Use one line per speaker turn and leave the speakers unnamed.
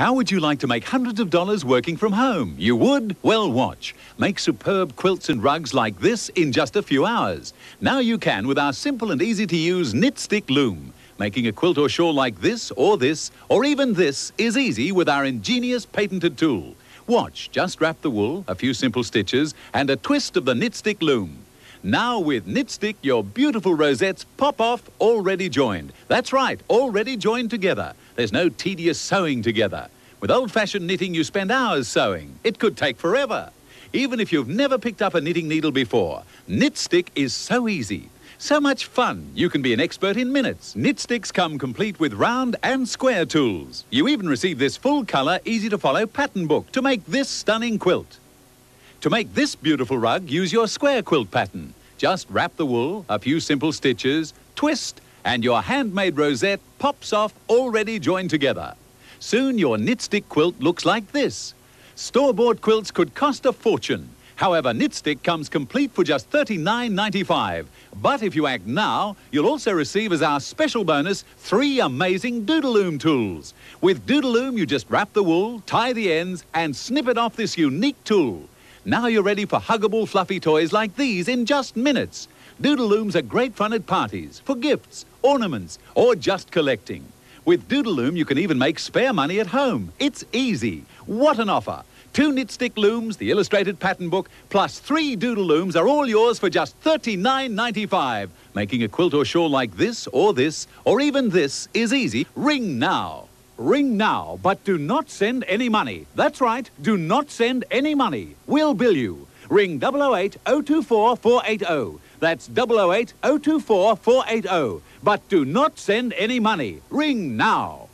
How would you like to make hundreds of dollars working from home? You would? Well, watch. Make superb quilts and rugs like this in just a few hours. Now you can with our simple and easy to use knit stick loom. Making a quilt or shawl like this or this or even this is easy with our ingenious patented tool. Watch, just wrap the wool, a few simple stitches and a twist of the knit stick loom. Now with knit stick, your beautiful rosettes pop off already joined. That's right, already joined together. There's no tedious sewing together. With old-fashioned knitting, you spend hours sewing. It could take forever. Even if you've never picked up a knitting needle before, Knit Stick is so easy. So much fun, you can be an expert in minutes. Knit Sticks come complete with round and square tools. You even receive this full-colour, easy-to-follow pattern book to make this stunning quilt. To make this beautiful rug, use your square quilt pattern. Just wrap the wool, a few simple stitches, twist, and your handmade rosette pops off already joined together. Soon your knit stick quilt looks like this. Store-bought quilts could cost a fortune. However, knit stick comes complete for just $39.95. But if you act now, you'll also receive as our special bonus three amazing Doodleloom tools. With Doodleloom, you just wrap the wool, tie the ends, and snip it off this unique tool. Now you're ready for huggable, fluffy toys like these in just minutes. Doodlelooms are great fun at parties, for gifts, ornaments, or just collecting. With Doodleloom, you can even make spare money at home. It's easy. What an offer! Two knit stick looms, the illustrated pattern book, plus three doodle looms are all yours for just $39.95. Making a quilt or shawl like this, or this, or even this is easy. Ring now. Ring now, but do not send any money. That's right, do not send any money. We'll bill you. Ring 008 024 480. That's 008 024 480. But do not send any money. Ring now.